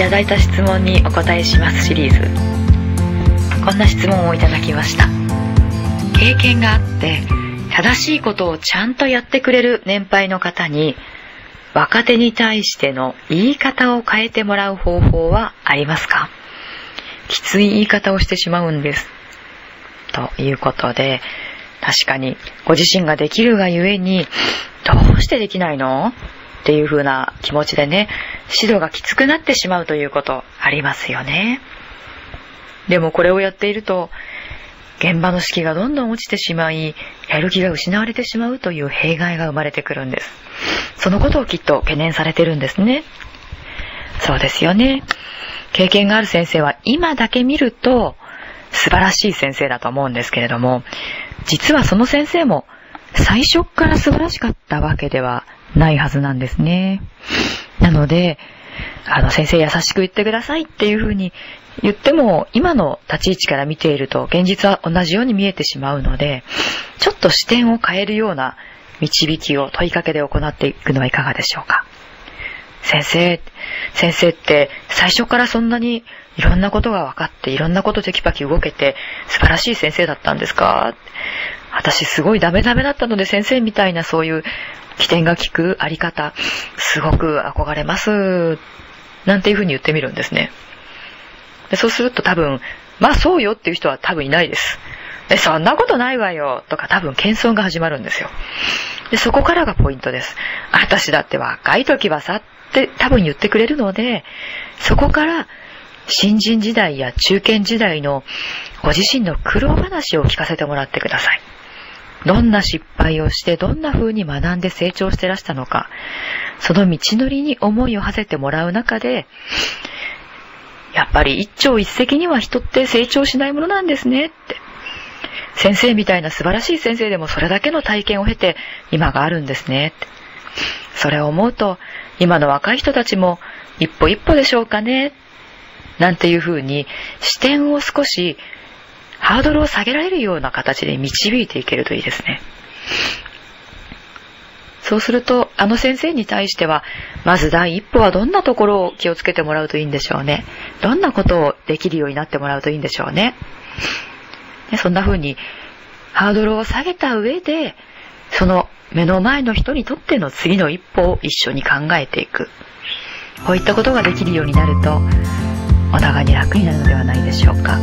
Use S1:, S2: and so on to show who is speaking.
S1: ただいた質問にお答えしますシリーズ。こんな質問をいただきました。経験があって正しいことをちゃんとやってくれる年配の方に若手に対しての言い方を変えてもらう方法はありますか？きつい言い方をしてしまうんです。ということで、確かにご自身ができるがゆえに、どうしてできないの？っていう風な気持ちでね、指導がきつくなってしまうということありますよね。でもこれをやっていると、現場の士気がどんどん落ちてしまい、やる気が失われてしまうという弊害が生まれてくるんです。そのことをきっと懸念されてるんですね。そうですよね。経験がある先生は今だけ見ると素晴らしい先生だと思うんですけれども、実はその先生も最初から素晴らしかったわけではないはずなんですね。なので、あの先生優しく言ってくださいっていうふうに言っても、今の立ち位置から見ていると現実は同じように見えてしまうので、ちょっと視点を変えるような導きを問いかけで行っていくのはいかがでしょうか。先生、先生って最初からそんなにいろんなことが分かっていろんなことテキパキ動けて素晴らしい先生だったんですか？私すごいダメダメだったので先生みたいなそういう起点が効くあり方、すごく憧れます。なんていうふうに言ってみるんですね。でそうすると多分、まあそうよっていう人は多分いないです。で、そんなことないわよとか多分謙遜が始まるんですよ。で、そこからがポイントです。私だって若い時はさって多分言ってくれるので、そこから新人時代や中堅時代のご自身の苦労話を聞かせてもらってください。どんな失敗をして、どんな風に学んで成長してらしたのか、その道のりに思いを馳せてもらう中で、やっぱり一朝一夕には人って成長しないものなんですねって。先生みたいな素晴らしい先生でもそれだけの体験を経て今があるんですねって。それを思うと、今の若い人たちも一歩一歩でしょうかね。なんていうふうに視点を少しハードルを下げられるような形で導いていけるといいですね。そうすると、あの先生に対しては、まず第一歩はどんなところを気をつけてもらうといいんでしょうね。どんなことをできるようになってもらうといいんでしょうね。ねそんな風に、ハードルを下げた上で、その目の前の人にとっての次の一歩を一緒に考えていく。こういったことができるようになると、お互いに楽になるのではないでしょうか。